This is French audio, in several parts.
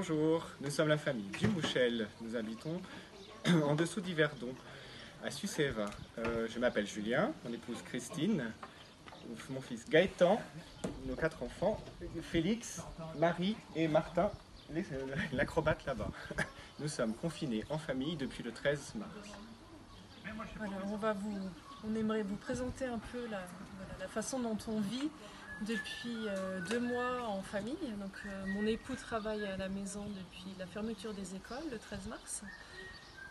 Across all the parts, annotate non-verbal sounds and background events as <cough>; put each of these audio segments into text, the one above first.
Bonjour, nous sommes la famille Dumouchel. Nous habitons <clears throat> en dessous d'Yverdon, à Suceva. Euh, je m'appelle Julien, mon épouse Christine, mon fils Gaëtan, nos quatre enfants, Félix, Marie et Martin, euh, l'acrobate là-bas. <laughs> Nous sommes confinés en famille depuis le 13 mars. Voilà, on, va vous, on aimerait vous présenter un peu la façon dont on vit depuis euh, deux mois en famille. Donc, euh, mon époux travaille à la maison depuis la fermeture des écoles le 13 mars.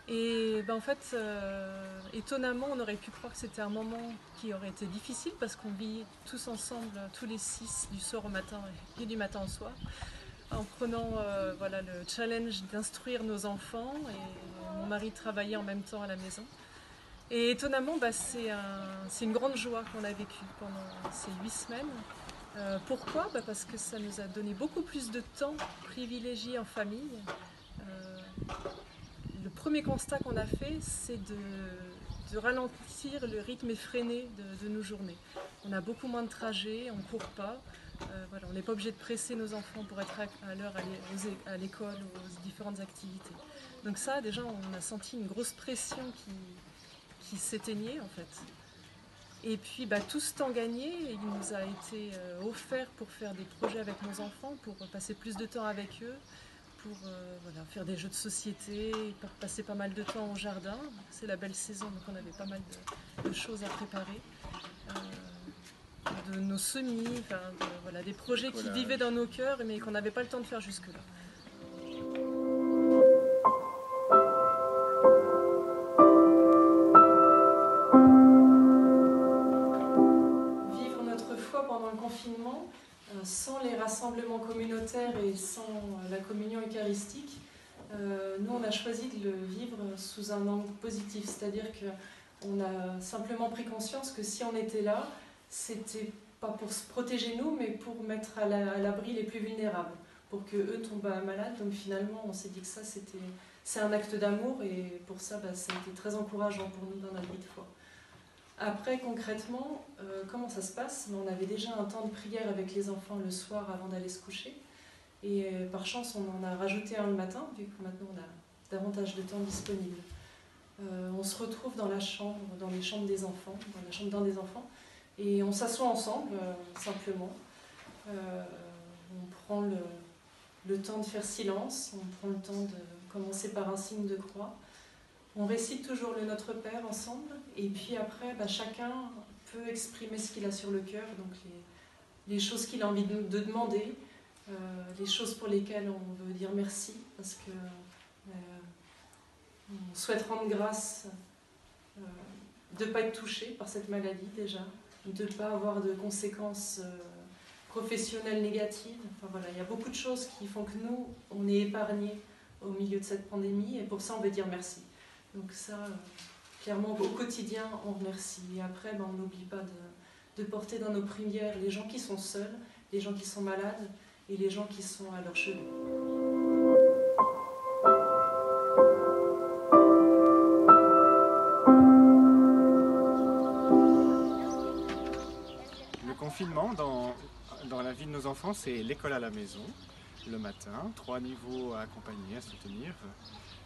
Et ben, en fait, euh, étonnamment, on aurait pu croire que c'était un moment qui aurait été difficile parce qu'on vit tous ensemble, tous les six, du soir au matin et du matin au soir, en prenant voilà, le challenge d'instruire nos enfants. Et mon mari travaillait en même temps à la maison. Et étonnamment, bah, c'est un- c'est une grande joie qu'on a vécue pendant ces huit semaines. Euh, pourquoi? Bah, Parce que ça nous a donné beaucoup plus de temps privilégié en famille. Euh, le premier constat qu'on a fait, c'est de, ralentir le rythme effréné de, nos journées. On a beaucoup moins de trajets, on ne court pas. Euh, on n'est pas obligé de presser nos enfants pour être à, l'heure à aux l'école ou aux différentes activités. Donc ça, déjà, on a senti une grosse pression qui, qui s'éteignait en fait. Et puis bah, tout ce temps gagné, il nous a été euh, offert pour faire des projets avec nos enfants, pour passer plus de temps avec eux, pour euh, voilà, faire des jeux de société, pour passer pas mal de temps au jardin. C'est la belle saison, donc on avait pas mal de, de choses à préparer. Euh, de nos semis, enfin, de- voilà, des projets qui vivaient dans nos cœurs mais qu'on n'avait pas le temps de faire jusque-là. Sans les rassemblements communautaires et sans euh, la communion eucharistique, euh, nous on a choisi de le vivre sous un angle positif, c'est-à-dire qu'on a simplement pris conscience que si on était là, c'était pas pour se protéger nous, mais pour mettre à la- à l'abri les plus vulnérables, pour que eux tombent malades. Donc finalement, on s'est dit que ça c'était c'est un acte d'amour et pour ça, bah, ça a été très encourageant pour nous dans notre vie de foi. Après, concrètement, euh, comment ça se passe? On avait déjà un temps de prière avec les enfants le soir avant d'aller se coucher. Et euh, par chance, on en a rajouté un le matin, vu que maintenant on a davantage de temps disponible. Euh, on se retrouve dans la chambre, dans les chambres des enfants, dans la chambre d'un des enfants, et on s'assoit ensemble, simplement. On prend le temps de faire silence, on prend le temps de commencer par un signe de croix. On récite toujours le Notre Père ensemble, et puis après, bah, chacun peut exprimer ce qu'il a sur le cœur, donc les, choses qu'il a envie de, de demander, euh, les choses pour lesquelles on veut dire merci, parce que euh, on souhaite rendre grâce euh, de ne pas être touché par cette maladie déjà, de ne pas avoir de conséquences euh, professionnelles négatives. Il y a beaucoup de choses qui font que nous, on est épargnés au milieu de cette pandémie, et pour ça, on veut dire merci. Donc ça, euh, clairement, au quotidien, on remercie. Et après, ben, on n'oublie pas de, porter dans nos prières les gens qui sont seuls, les gens qui sont malades et les gens qui sont à leur chevet. Le confinement dans, dans la vie de nos enfants, c'est l'école à la maison, le matin, trois niveaux à accompagner, à soutenir.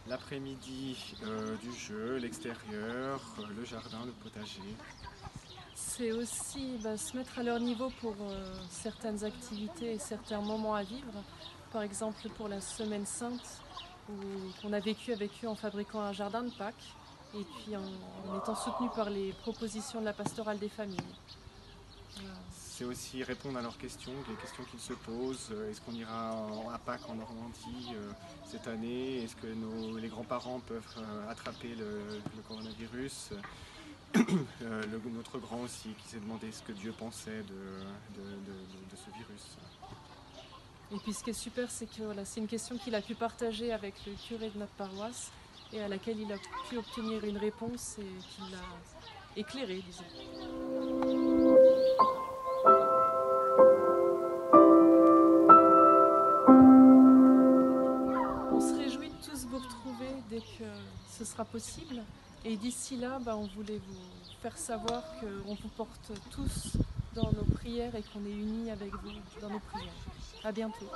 L'après-midi, euh, du jeu, l'extérieur, le jardin, le potager. C'est aussi bah, se mettre à leur niveau pour euh, certaines activités et certains moments à vivre. Par exemple, pour la Semaine Sainte, où- qu'on a vécu avec eux en fabriquant un jardin de Pâques et puis en, étant soutenu par les propositions de la pastorale des familles. C'est aussi répondre à leurs questions, les questions qu'ils se posent. Euh, Est-ce qu'on ira à Pâques en Normandie euh, cette année? Est-ce que nos, les grands-parents peuvent euh, attraper le, coronavirus? <clears throat> Notre grand aussi qui s'est demandé ce que Dieu pensait de- de- de ce virus. Et puis ce qui est super, c'est que voilà, c'est une question qu'il a pu partager avec le curé de notre paroisse et à laquelle il a pu obtenir une réponse et qui l'a éclairé, disons. Ce sera possible. Et d'ici là, bah, on voulait vous faire savoir qu'on vous porte tous dans nos prières et qu'on est unis avec vous dans nos prières. À bientôt.